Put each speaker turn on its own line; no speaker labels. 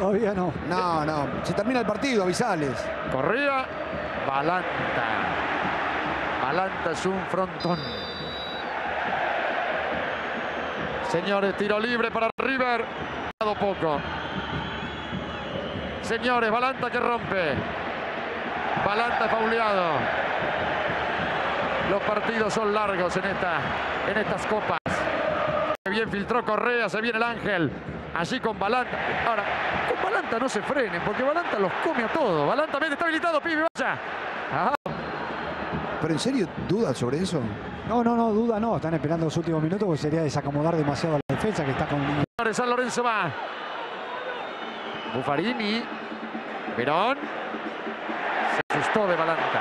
Todavía no.
No, no. Se termina el partido, avisales.
Correa, Balanta. Balanta es un frontón. Señores, tiro libre para River. Dado poco. Señores, Balanta que rompe. Balanta fauleado. Los partidos son largos en, esta, en estas copas. Bien filtró Correa, se viene el Ángel. Allí con Balanta. Ahora, Balanta no se frenen, porque Balanta los come a todos. Balanta bien está habilitado, pibe, vaya. Ajá.
¿Pero en serio dudas sobre eso?
No, no, no, duda no. Están esperando los últimos minutos porque sería desacomodar demasiado a la defensa que está con...
San Lorenzo va. Buffarini. Verón. Se asustó de Balanta.